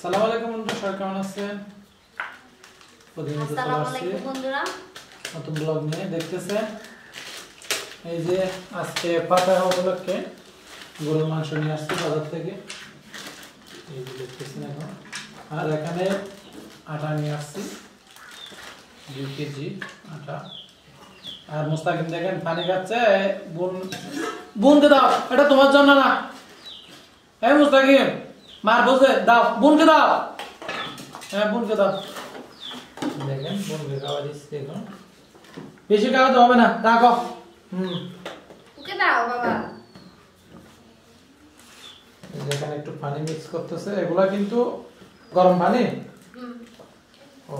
সালাম আলাইকুম বন্ধুরা সবাই কেমন আছেন? প্রতিনিয়ত চলে আসছি। নতুন ব্লগ নিয়ে দেখতেছেন? এই যে আজকে পাতা উপলক্ষে গরুর মাংস নিয়ে আসছি বাজার থেকে। এই যে দেখতেছেন এখন। আর এখানে আটা নিয়ে আসছি। দুই কেজি আটা। আর মুস্তাকিম দেখেন পানি খাচ্ছে। বোন বোনকে দাও এটা তোমার জন্য না। এই মুস্তাকিম! মার বসে দাও বোনকে দাও। হ্যাঁ বোনকে দাও। দেখেন বোনকে খাওয়া দিচ্ছি এখন। বেশি খাওয়াতে হবে না রাখো। হুম। ওকে দাও বাবা। এখানে একটু পানি মিক্স করতেছে এগুলা কিন্তু গরম পানি? হুম। ও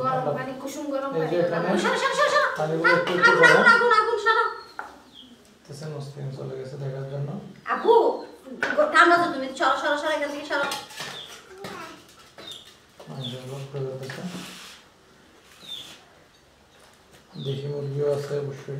গরম পানি কুসুম গরম পানি যে এখানে সরো সরো সরো সরো পানিগুলো একটু গরম আগুন আগুন আগুন সরো করতেছে মুসলিম চলে গেছে দেখার জন্য আপু ঠান্ডা তো তুমি সরো সরো সরো এখান থেকে সরো মাংসগুলো করে দিতেছে দেশি মুরগিও আছে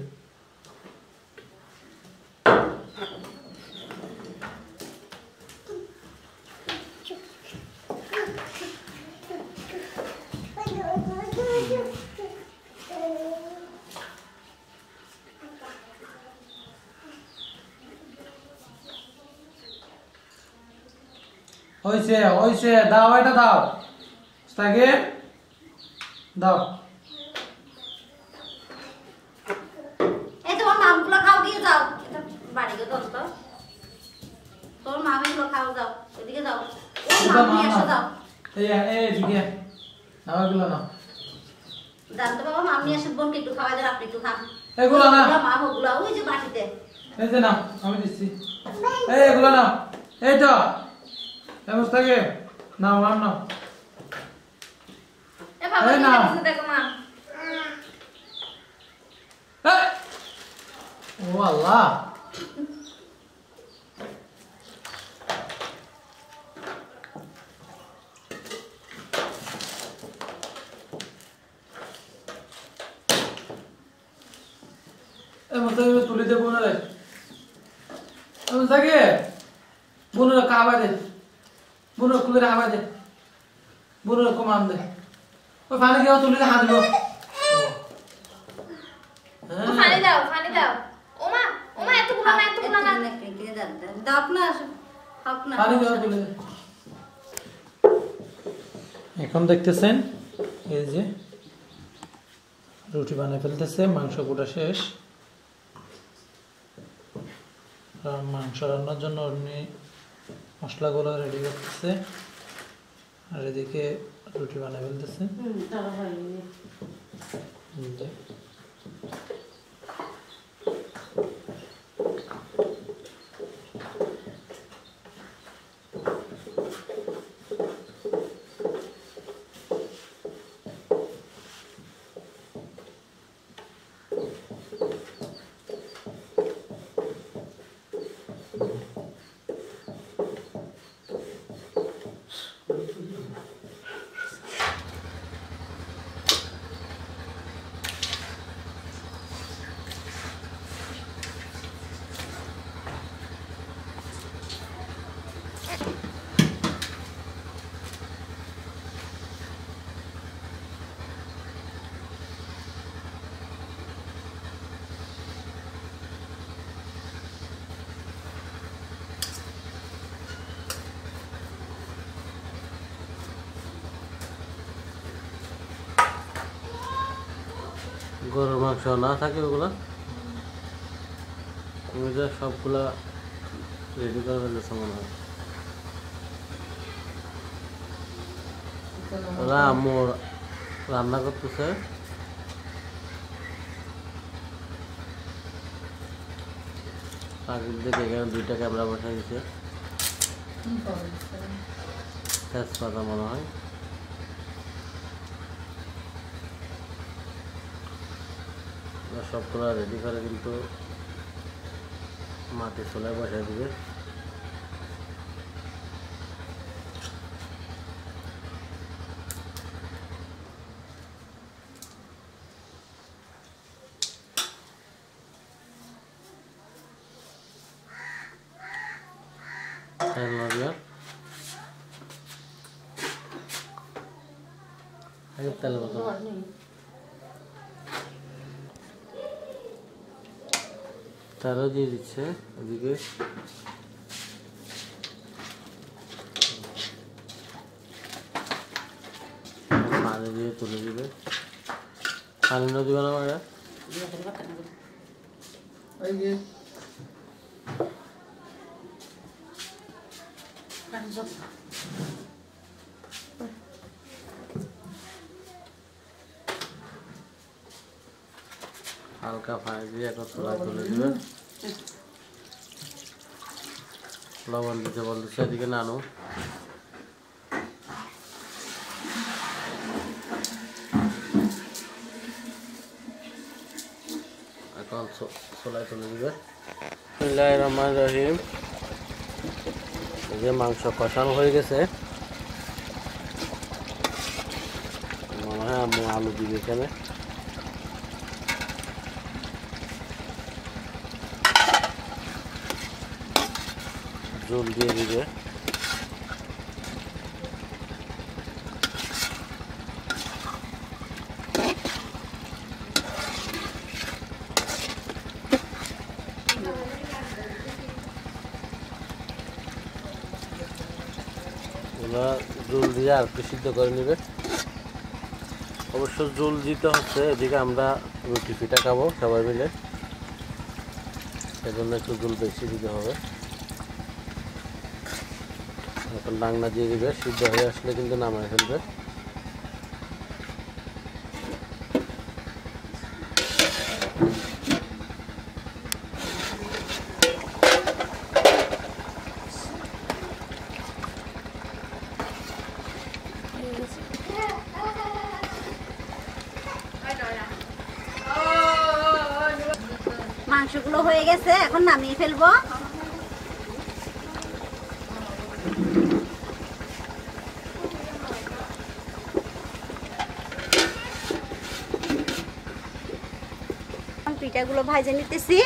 অবশ্যই হইছে হইছে দাও এটা দাও তাকে দাও মামি মা না। এই না বাবা মামি বোনকে একটু খাওয়া দেন আপনি একটু খান এগুলো না মা ওগুলো ওই যে বাটিতে এই যে আমি দিচ্ছি এই এগুলো নাও এই তো এমন থাকে নাও আর নাও এ বাবা। দেখছ দেখো মা ও আল্লাহ এমন তুলে দে বোনারে এমন থাকে কাবা দে বোনারে কুলে হাবা দে বোনারে কমান দে। ওই পানি কেউ তুলে দে হাত দিব পানি দাও পানি দাও। ওমা ওমা এতগুলো না এতগুলো না দাও না হোক না পানি দেওয়া তুলে দে। এখন দেখতেছেন এই যে রুটি বানিয়ে ফেলতেছে মাংস কোটা শেষ। আর মাংস রান্নার জন্য উনি মশলাগুলো রেডি করতেছে। আর এদিকে রুটি বানিয়ে ফেলতেছে। গরুর মাংস না থাকে ওগুলো তুমি যা সবগুলা রেডি করে ফেলেছো মনে হয়। ওরা আম্মু রান্না করতেছে। আগের দিকে এখানে দুইটা ক্যামেরা বসাই দিছে। তেজপাতা মনে হয়। সবগুলো রেডি করে কিন্তু মাটি চুলায় বসাই দিবে। হ্যাঁ, তেল বদল তেলও দিয়ে দিচ্ছে, এদিকে। পানি দিয়ে তুলে দিবে। পানি না দিবে না মারা এই যে। হালকা পানি দিয়ে এখন চুলায় তুলে দিবে। লবণ দিতে বলতেছে এদিকে নানু। এখন চুলায় তুলে দিবে। রহমান রহিম যে মাংস কষানো হয়ে গেছে। মনে হয় আলু দিবে এখানে। জল দিয়ে দিবে। ওরা জল দিয়ে আর একটু সিদ্ধ করে নেবে। অবশ্য জল দিতে হচ্ছে, এদিকে আমরা রুটি পিঠা খাব সবাই মিলে। সেজন্য একটু জল বেশি দিতে হবে। এখন ডাংনা দিয়ে দিবে, সিদ্ধ হয়ে আসলে কিন্তু নামায় ফেলবে। মাংসগুলো হয়ে গেছে, এখন নামিয়ে ফেলব। এটা এগুলো ভাইজে নিতেছি